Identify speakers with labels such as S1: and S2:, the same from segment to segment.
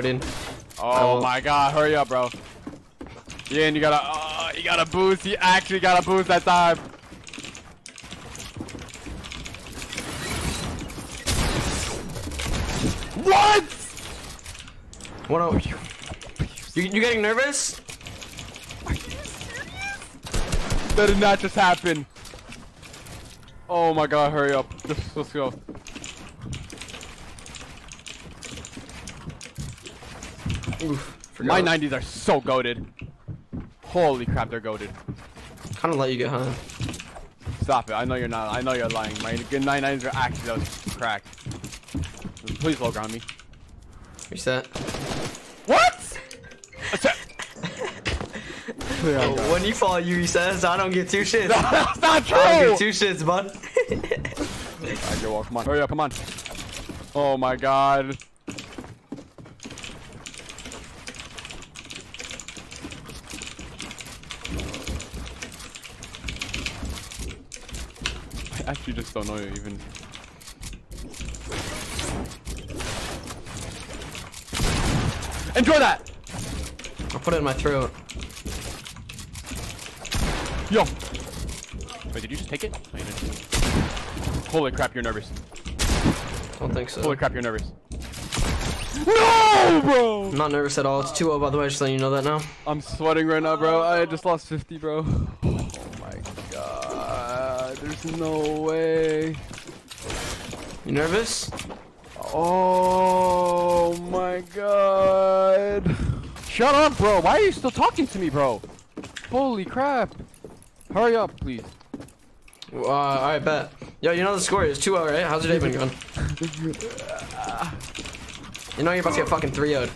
S1: reloading.
S2: Oh my god, hurry up, bro. Yeah, and you gotta, oh, you gotta boost. You actually gotta boost that time. What?
S1: What are you? You, you getting nervous?
S2: That did not just happen. Oh my god, hurry up. Just, let's go.
S1: Oof.
S2: My 90s are so goaded. Holy crap, they're goaded.
S1: I kind of let you get high.
S2: Stop it. I know you're not. I know you're lying. My good 99s are actually those cracked. Please low ground me.
S1: Reset.
S2: What? Atta-
S1: when you fall, you reset. So I don't get two shits.
S2: That's not true!
S1: I don't get two shits, bud.
S2: Alright, go, well, come on. Hurry up, come on. Oh my god. Actually just don't know even. Enjoy that!
S1: I'll put it in my throat.
S2: Yo! Wait, did you just take it? No, you didn't. Holy crap, you're nervous.
S1: Don't think so.
S2: Holy crap, you're nervous. No, bro!
S1: I'm not nervous at all. It's 2-0 by the way, just letting you know that now.
S2: I'm sweating right now, bro. I just lost 50, bro. No way.
S1: You nervous?
S2: Oh my god. Shut up, bro. Why are you still talking to me, bro? Holy crap. Hurry up, please.
S1: Uh, alright, bet. Yo, you know the score is 2-0, right? How's your day been going? You know you're about to get fucking 3 0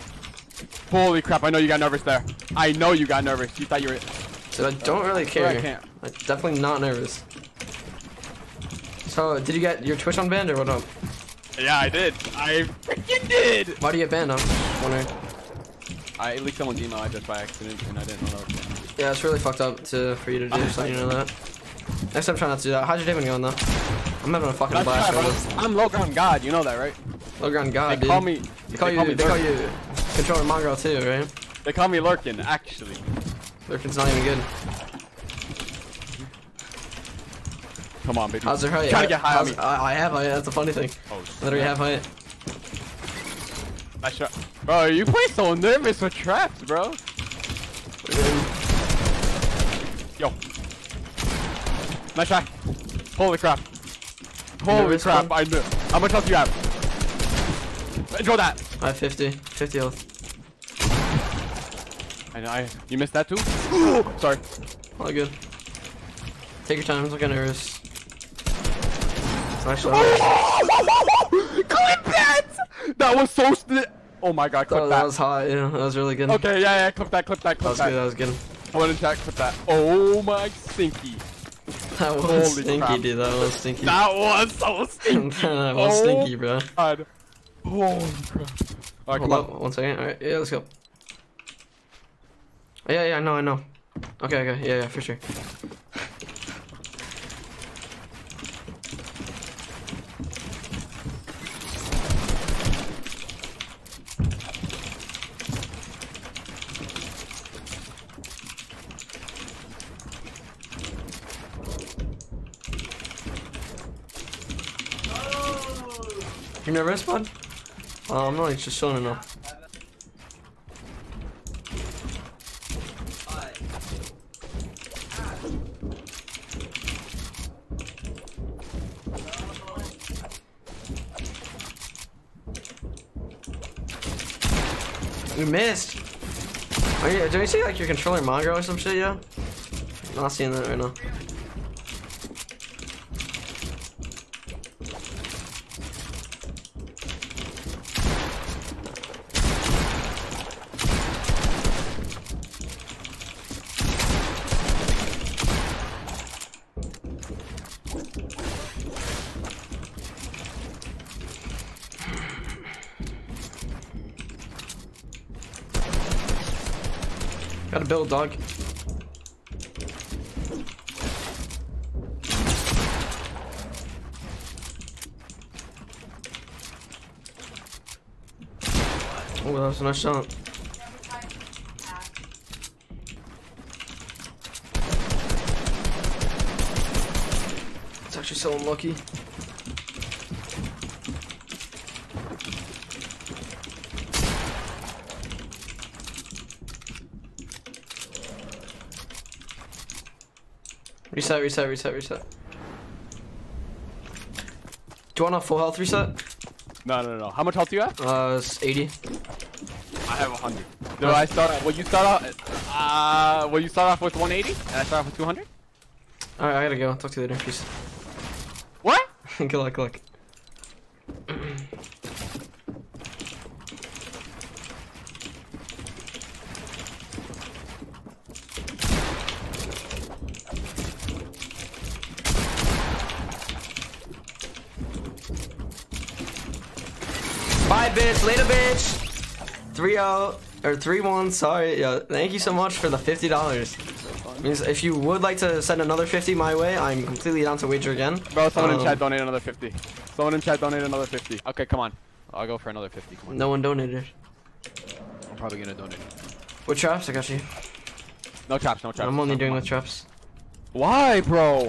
S2: Holy crap, I know you got nervous there. I know you got nervous. You thought you were.
S1: So I don't really care.
S2: I can't.
S1: I'm definitely not nervous. So, did you get your Twitch on unbanned or what up?
S2: Yeah, I did. I freaking did.
S1: Why do you get banned? I'm just wondering.
S2: I leaked someone's email address by accident, and I didn't know that was banned.
S1: Yeah, it's really fucked up to for you to do, just letting you know that. Next time, try not to do that. How's your day been going, though? I'm having a fucking
S2: That's
S1: blast
S2: right,
S1: right
S2: bro. I'm low ground god. You know that, right?
S1: Low ground god,
S2: They
S1: dude.
S2: call me.
S1: They call you.
S2: me
S1: They call
S2: Lurk-
S1: you controller mongrel too, right?
S2: They call me Lurkin, actually.
S1: Lurkin's not even good.
S2: Come on, baby.
S1: How's their height?
S2: Trying to get high on me.
S1: I, I have height. That's the funny thing.
S2: Oh,
S1: Literally have height.
S2: Nice shot. Bro, you play so nervous with traps, bro. Yo. Nice shot. Holy crap. Holy crap. I knew. How much health do you have? Enjoy that.
S1: I have 50. 50 health.
S2: I know. I, you missed that too? Sorry.
S1: All good. Take your time. Don't get nervous.
S2: Clip that! That was so st- Oh my god, clip
S1: that,
S2: that.
S1: was hot. Yeah, that was really good.
S2: Okay, yeah, yeah, clip that, clip that,
S1: That was
S2: that.
S1: good. That was good.
S2: I want to check, clip that. Oh my stinky.
S1: That was
S2: Holy
S1: stinky,
S2: crap.
S1: dude. That was stinky.
S2: That was so stinky.
S1: that was
S2: Oh
S1: stinky, bro.
S2: God. Holy crap. Alright, come
S1: Hold
S2: on.
S1: up, one second. All right, yeah, let's go. Yeah, yeah, I know, I know. Okay, okay, yeah, yeah, for sure. You nervous, bud? Oh, I'm not just chilling now. You missed. Are you, do you see like your controller Mongo or some shit, yo? Not seeing that right now. Gotta build, dog. Oh, that was a nice shot. It's actually so unlucky. Reset, reset, reset, reset. Do you want a full health reset?
S2: No, no, no, no. How much health do you have?
S1: Uh, it's 80.
S2: I have 100. Do I start? Well, you start off. Uh, will you start off with 180, and I start off with 200.
S1: Alright, I gotta go. Talk to you later. Peace.
S2: What?
S1: good luck, good luck. Bye, bitch. Later, bitch. 3-0 or 3-1. Sorry. Yeah, thank you so much for the $50. Means if you would like to send another 50 my way, I'm completely down to wager again.
S2: Bro, someone in
S1: Um,
S2: chat donate another 50. Someone in chat donate another 50. Okay, come on. I'll go for another 50. Come on.
S1: No one donated.
S2: I'm probably gonna donate.
S1: What traps? I got you.
S2: No traps, no traps.
S1: I'm only
S2: Come
S1: doing with traps.
S2: Why, bro?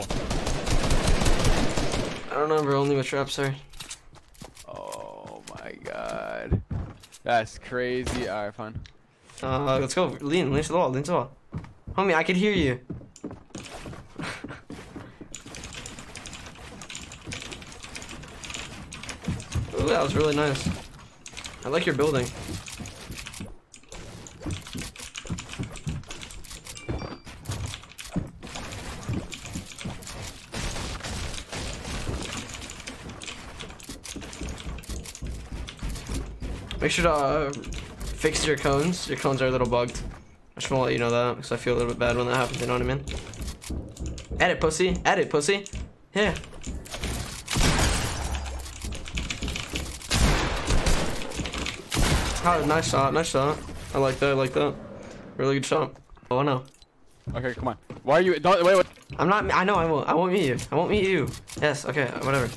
S1: I don't know, bro. Only with traps, sorry.
S2: God. That's crazy. Alright, fine.
S1: Uh, let's go. Lean, lean to the wall, lean to the wall. Homie, I could hear you. Ooh, that was really nice. I like your building. Make sure to uh, fix your cones. Your cones are a little bugged. I just want to let you know that because I feel a little bit bad when that happens. You know what I mean? Edit, pussy. Edit, pussy. Yeah. Oh, nice shot. Nice shot. I like that. I like that. Really good shot. Oh no.
S2: Okay, come on. Why are you? Don't wait. wait.
S1: I'm not. I know. I won't. I won't meet you. I won't meet you. Yes. Okay. Whatever.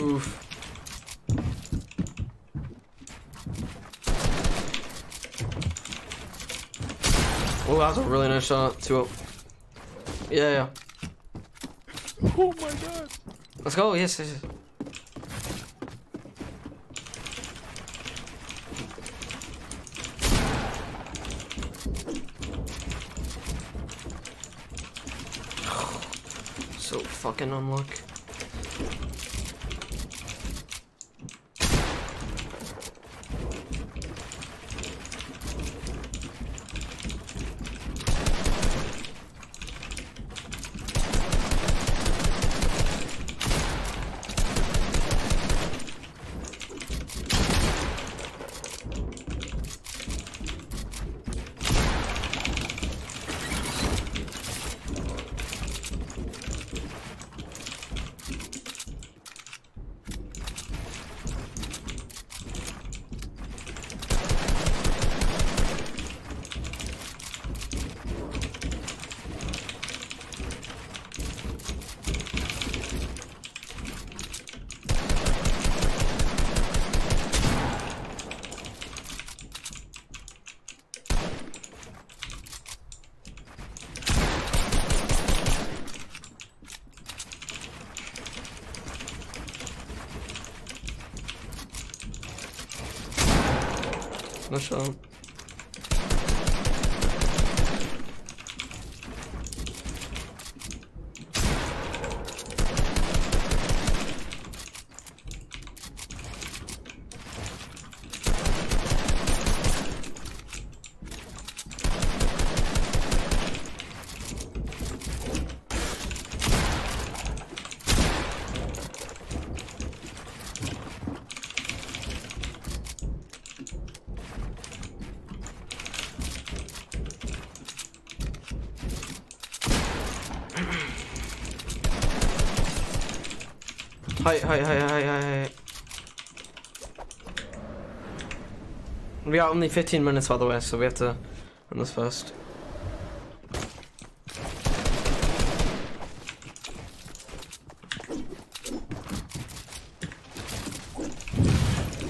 S1: Oof. Oh, that was a really nice shot. 2 -0. Yeah, yeah.
S2: Oh my god.
S1: Let's go. Yes, yes. So fucking So. Unluck. No shot. Hi, hi, hi, hi, hi, hi. We got only 15 minutes, by the way, so we have to run this fast.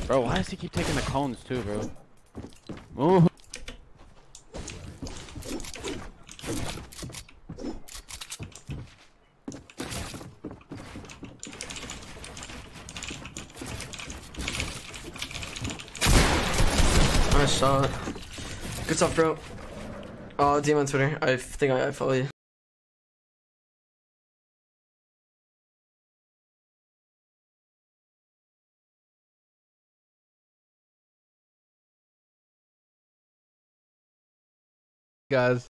S2: Bro, why does he keep taking the cones too, bro? Ooh.
S1: Nice shot. Good stuff, bro. Uh, oh, DM on Twitter. I think I, I follow you.
S3: guys.